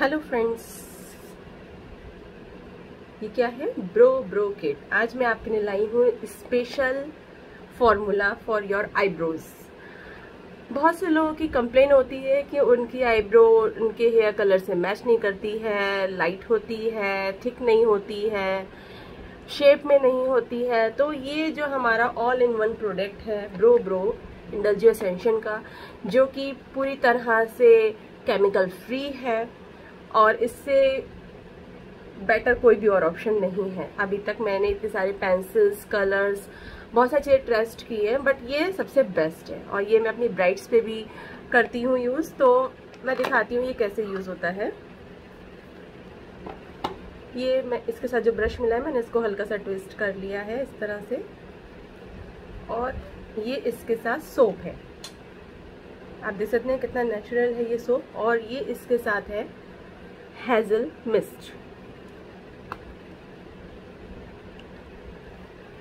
Hello friends ये क्या है? ब्रो ब्रो किट आज मैं आपके लिए लाई हूँ special formula for your eyebrows बहुत से लोगों की कंप्लेन होती है कि उनकी आईब्रो उनके हेयर कलर से मैच नहीं करती है लाइट होती है थिक नहीं होती है शेप में नहीं होती है। तो ये जो हमारा ऑल इन वन प्रोडक्ट है ब्रो ब्रो इंडल्जियो एसेंशन का, जो कि पूरी तरह से केमिकल फ्री है और इससे बेटर कोई भी और ऑप्शन नहीं है। अभी तक मैंने इतने सारे पेंसिल्स कलर्स बहुत सारी चीज़ें ट्रस्ट की है बट ये सबसे बेस्ट है। और ये मैं अपनी ब्राइट्स पे भी करती हूँ यूज़ तो मैं दिखाती हूँ ये कैसे यूज़ होता है। ये मैं इसके साथ जो ब्रश मिला है, मैंने इसको हल्का सा ट्विस्ट कर लिया है इस तरह से। और ये इसके साथ सोप है। आप देख सकते हैं कितना नेचुरल है ये सोप और ये इसके साथ है हेजल मिस्ट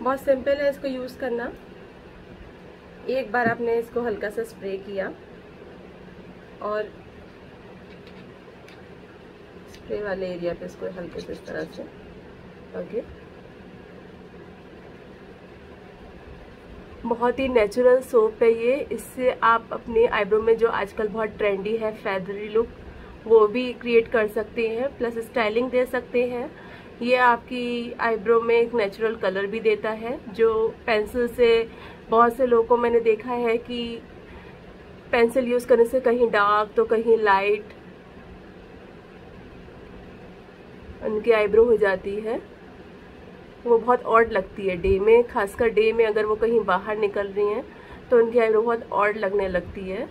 बहुत सिंपल है इसको यूज़ करना। एक बार आपने इसको हल्का सा स्प्रे किया और स्प्रे वाले एरिया पे इसको हल्के से इस तरह से। ओके बहुत ही नेचुरल सोप है ये। इससे आप अपने आईब्रो में जो आजकल बहुत ट्रेंडी है फेदरी लुक वो भी क्रिएट कर सकते हैं प्लस स्टाइलिंग दे सकते हैं। ये आपकी आईब्रो में एक नेचुरल कलर भी देता है, जो पेंसिल से बहुत से लोगों को मैंने देखा है कि पेंसिल यूज़ करने से कहीं डार्क तो कहीं लाइट उनकी आईब्रो हो जाती है। वो बहुत ऑड लगती है डे में, खासकर डे में अगर वो कहीं बाहर निकल रही हैं तो उनकी आईब्रो बहुत ऑड लगने लगती है।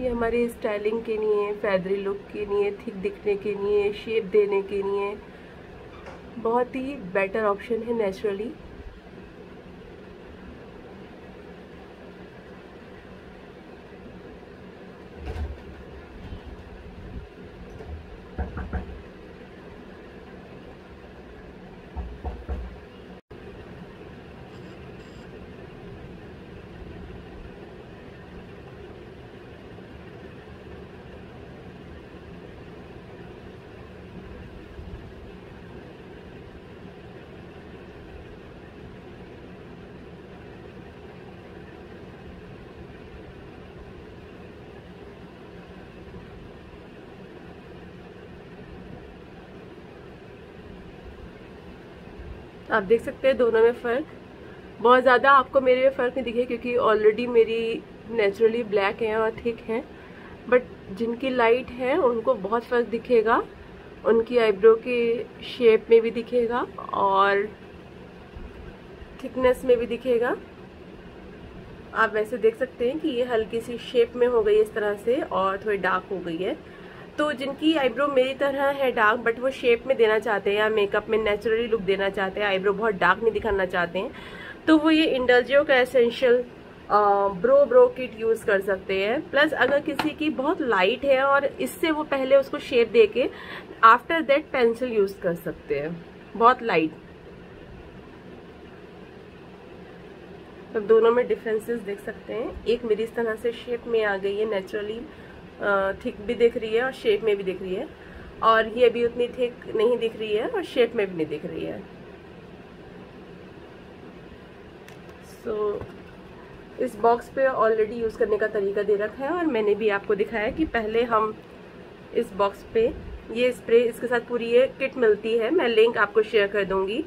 ये हमारी स्टाइलिंग के लिए, फैदरी लुक के लिए थिक दिखने के लिए शेप देने के लिए बहुत ही बेटर ऑप्शन है नेचुरली आप देख सकते हैं दोनों में फ़र्क। बहुत ज़्यादा आपको मेरे में फ़र्क नहीं दिखे क्योंकि ऑलरेडी मेरी नेचुरली ब्लैक है और थिक है। बट जिनकी लाइट है, उनको बहुत फ़र्क दिखेगा। उनकी आईब्रो के शेप में भी दिखेगा और थिकनेस में भी दिखेगा। आप वैसे देख सकते हैं कि ये हल्की सी शेप में हो गई है इस तरह से और थोड़ी डार्क हो गई है। तो जिनकी आईब्रो मेरी तरह है डार्क बट वो शेप में देना चाहते हैं या मेकअप में नेचुरली लुक देना चाहते हैं आईब्रो बहुत डार्क नहीं दिखाना चाहते हैं तो वो ये इंडल्जियो का essential brow brow kit use कर सकते हैं। प्लस अगर किसी की बहुत लाइट है और इससे वो पहले उसको शेप दे के आफ्टर दैट पेंसिल यूज़ कर सकते हैं। बहुत लाइट तो दोनों में डिफरेंसेस देख सकते हैं। एक मेरी इस तरह से शेप में आ गई है नेचुरली थिक भी दिख रही है और शेप में भी दिख रही है। और ये भी उतनी थिक नहीं दिख रही है और शेप में भी नहीं दिख रही है। सो so, इस बॉक्स पे ऑलरेडी यूज़ करने का तरीका दे रखा है और मैंने भी आपको दिखाया कि पहले हम इस बॉक्स पे ये स्प्रे इसके साथ पूरी ये किट मिलती है। मैं लिंक आपको शेयर कर दूँगी।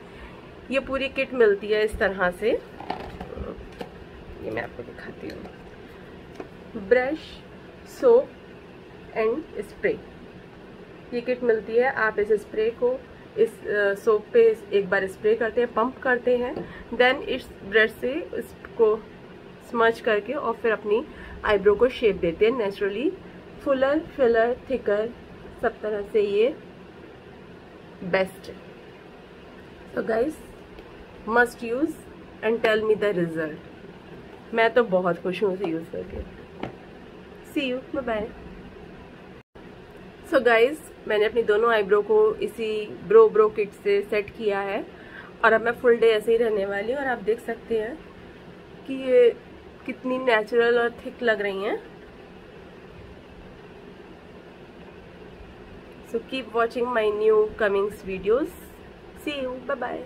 ये पूरी किट मिलती है इस तरह से। ये मैं आपको दिखाती हूँ। Brush soap and spray. ये किट मिलती है, आप इस स्प्रे को इस सोप पे एक बार स्प्रे करते हैं, पंप करते हैं, देन इस ब्रश से इसको स्मच करके और फिर अपनी आईब्रो को शेप देते हैं नेचुरली। फुलर, फिलर, थिकर, सब तरह से ये बेस्ट तो guys must use and tell me the result मैं तो बहुत खुश हूँ इसे यूज़ करके। See you bye so so guys मैंने अपनी दोनों आईब्रो को इसी ब्रो ब्रो किट से सेट किया है। और अब मैं फुल डे ऐसे ही रहने वाली हूँ और आप देख सकते हैं कि ये कितनी नेचुरल और थिक लग रही हैं। So keep watching my new comings videos see you bye bye